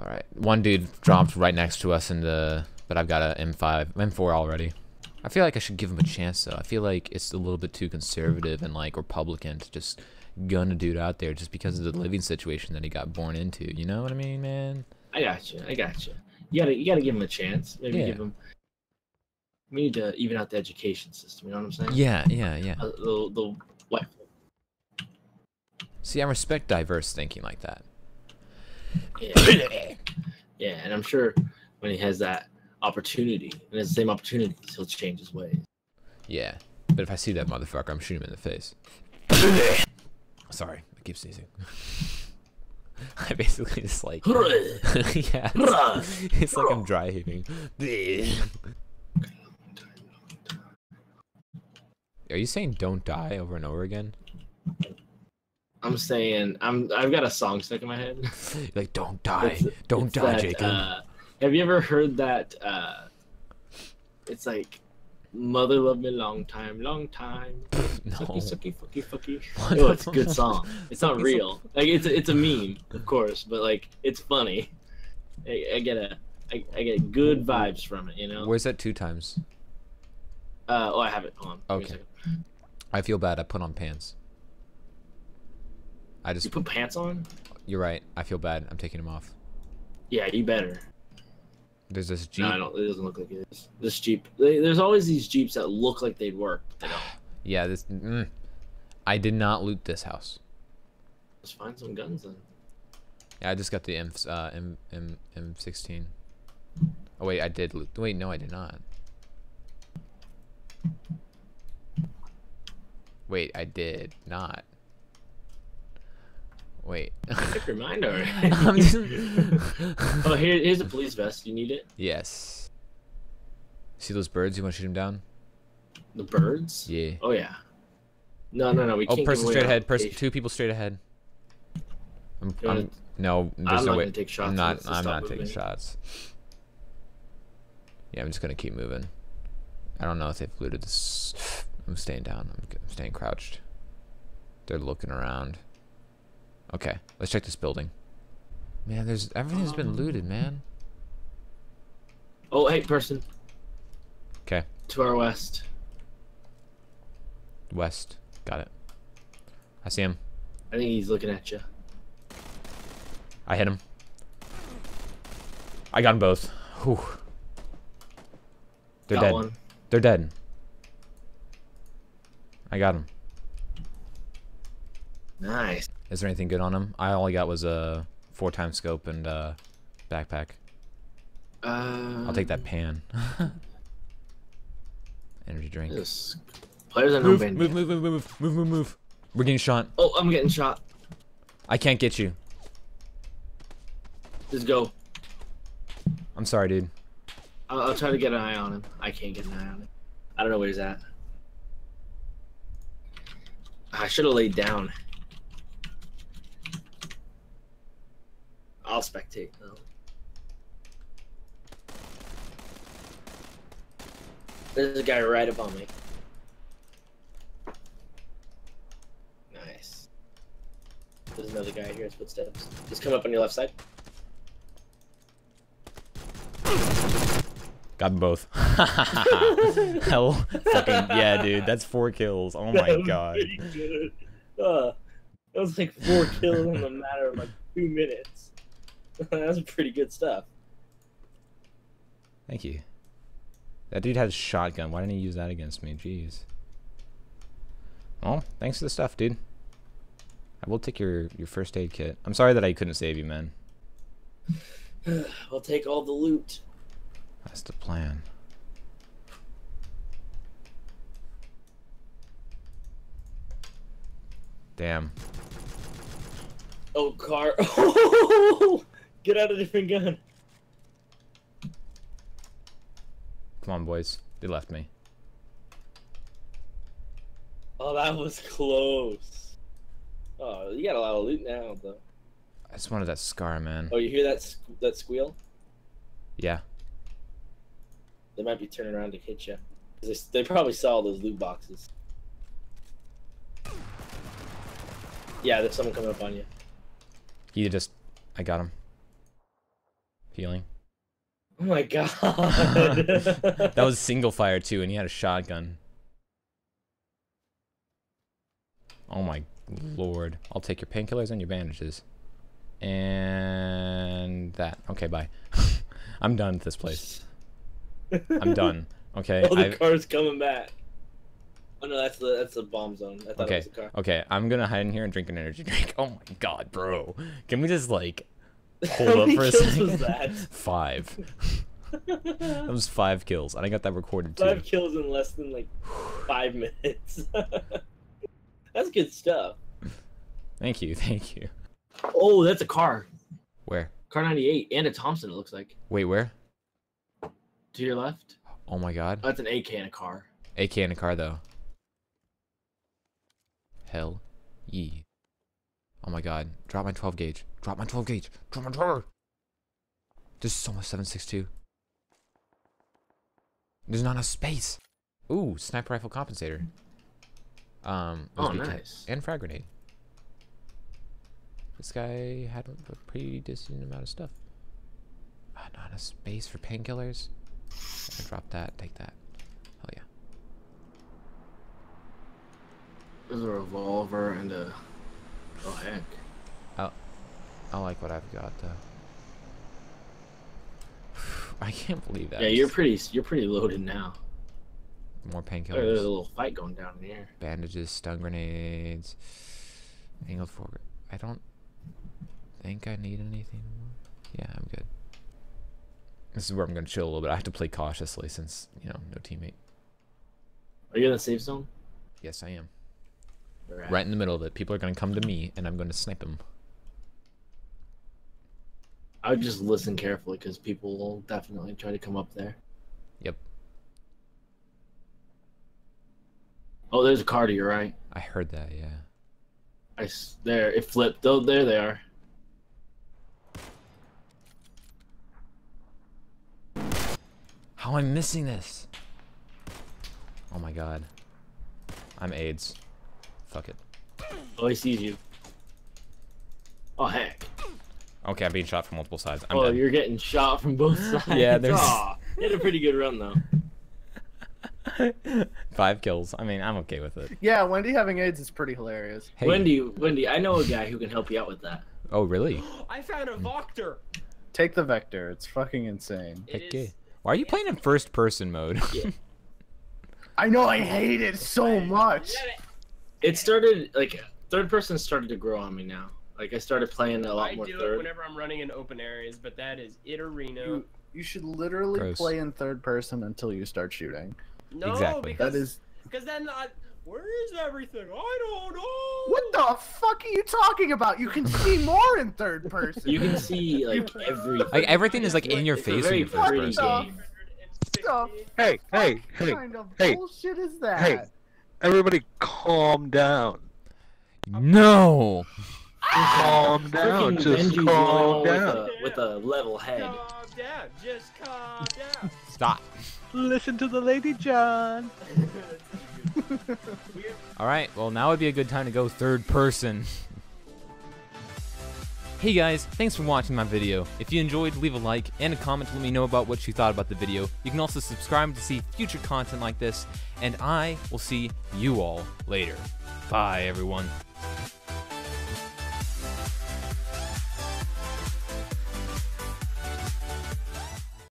All right. One dude dropped right next to us in the, but I've got a M5, M4 already. I feel like I should give him a chance though. I feel like it's a little bit too conservative and like Republican to just gun a dude out there just because of the living situation that he got born into. You know what I mean, man? I got you. I got you. You gotta you gotta give him a chance. Maybe Yeah. give him. We need to even out the education system. You know what I'm saying? Yeah, yeah, yeah. Uh, the the what? See, I respect diverse thinking like that. Yeah. and I'm sure when he has that opportunity and has the same opportunities, he'll change his ways. Yeah. But if I see that motherfucker, I'm shooting him in the face. Sorry, I keep sneezing. I basically just like yeah, it's, it's like I'm dry heaving. Are you saying don't die over and over again? I'm saying I'm I've got a song stuck in my head. Like don't die, It's- don't it's die, that, Jacob. Uh, have you ever heard that? Uh, it's like, mother loved me long time, long time. no. Sucky, sucky, fucky, fucky. Oh, it's a good song. It's not real. Like it's a, it's a meme, of course, but like it's funny. I, I get a I, I get good vibes from it, you know. Where's that two times? Uh, oh, I have it. Hold on. Give me a Okay. I feel bad. I put on pants. I You just. put pants on? You're right. I feel bad. I'm taking them off. Yeah, you better. There's this jeep. No, I don't. It doesn't look like it is. This Jeep. They, there's always these Jeeps that look like they'd work, but they don't. Yeah, this. Mm, I did not loot this house. Let's find some guns then. Yeah, I just got the M uh, M M M16. Oh wait, I did loot. Wait, no, I did not. Wait, I did not. Wait. Check your mind already. I'm just- oh, here, here's a police vest. You need it? yes. See those birds? You want to shoot them down? The birds? Yeah. Oh yeah. No, no, no. We Oh, can't. person straight ahead. Person, two people straight ahead. I'm, You wanna- no. There's I'm no way. gonna take shots I'm not. I'm not taking shots. Yeah, I'm just gonna keep moving. I don't know if they've looted this. I'm staying down. I'm, I'm staying crouched. They're looking around. Okay, let's check this building. Man, there's everything's been looted, man. Oh, hey, person. Okay. To our west. West, got it. I see him. I think he's looking at you. I hit him. I got them both. Whew. They're Got dead. one. They're dead. I got them. Nice. Is there anything good on them? I all I got was a four time scope and uh backpack. Uh, I'll take that pan. Energy drink. This players are no Move, band. move, move, move, move, move, move, move. We're getting shot. Oh, I'm getting shot. I can't get you. Just go. I'm sorry, dude. I'll, I'll try to get an eye on him. I can't get an eye on him. I don't know where he's at. I should have laid down. I'll spectate though. There's a guy right above me. Nice. There's another guy here. His footsteps. Just come up on your left side. Got them both. Hell, fucking yeah, dude. That's four kills. Oh my god. Uh, that was like four kills in a matter of like two minutes. That's pretty good stuff. Thank you. That dude has a shotgun. Why didn't he use that against me? Jeez. Well, thanks for the stuff, dude. I will take your your first aid kit. I'm sorry that I couldn't save you, man. I'll take all the loot. That's the plan. Damn. Oh, car. Oh, Get out a different gun. Come on, boys. They left me. Oh, that was close. Oh, you got a lot of loot now, though. I just wanted that scar, man. Oh, you hear that that squeal? Yeah. They might be turning around to hit you. They, they probably saw all those loot boxes. Yeah, there's someone coming up on you. He just. I got him. Healing. Oh my god. that was single fire too, and he had a shotgun. Oh my lord. I'll take your painkillers and your bandages. And that. Okay, bye. I'm done with this place. I'm done. Okay. Oh, the I've- car's coming back. Oh no, that's the that's the bomb zone. I thought Okay. it was a car. Okay, I'm gonna hide in here and drink an energy drink. Oh my god, bro. Can we just like hold up for a kills second? was that? Five. That was five kills, and I got that recorded too. Five kills in less than like five minutes. that's good stuff. Thank you, thank you. Oh, that's a car. Where? Kar98 and a Thompson. It looks like Wait, where? to your left. Oh my god. Oh, that's an AK and a car. AK in a car though. Hell ye. Oh my god. Drop my 12 gauge. Drop my 12 gauge. Drop my 12. This is almost 762. There's not enough space. Ooh, sniper rifle compensator. Um, Oh, nice. And frag grenade. This guy had a pretty decent amount of stuff. Ah, not enough space for painkillers. I drop that, take that. Hell yeah. There's a revolver and a. Oh heck. I I like what I've got though. I can't believe that. Yeah, you're pretty. You're pretty loaded now. more painkillers. there's a little fight going down in here. bandages, stun grenades, angled forward. I don't think I need anything more. Yeah, I'm good. This is where I'm gonna chill a little bit. I have to play cautiously since you know no teammate. Are you in the safe zone? Yes, I am. At- Right in the middle of it. People are gonna come to me, and I'm gonna snipe them. I would just listen carefully because people will definitely try to come up there. Yep. Oh, there's a car to your right. I heard that. Yeah. I there. It flipped. Oh, there they are. How am I missing this? Oh my god. I'm AIDS. Fuck it. Oh, he sees you. Oh heck. Okay, I'm being shot from multiple sides. I'm oh, dead. you're getting shot from both sides. Yeah, there's- Aw, you had a pretty good run though. Five kills. I mean, I'm okay with it. Yeah, Wendy having AIDS is pretty hilarious. Hey. Wendy, Wendy, I know a guy who can help you out with that. Oh, really? I found a Vector. Take the vector. It's fucking insane. It Heck yeah. Why are you playing in first person mode? I know I hate it so much. Get it. It started like third person started to grow on me now. Like I started playing a lot I more do it whenever I'm running in open areas, but that is it arena. You, you should literally Gross. play in third person until you start shooting. no, Exactly. because That is because then I, where is everything? I don't know. what the fuck are you talking about? You can see more in third person. You can see like everything. like everything is like in your face when very you're first pretty person. game. Stuff. Hey, hey, What kind of hey, bullshit is that? hey. Everybody calm down. No. Calm down. Freaking Just Benji's calm with down. a, with a level head. Calm down. Just calm down. Stop. Listen to the Lady John. All right. Well, now would be a good time to go third person. Hey guys, thanks for watching my video. If you enjoyed, leave a like and a comment to let me know about what you thought about the video. You can also subscribe to see future content like this, and I will see you all later. Bye, everyone.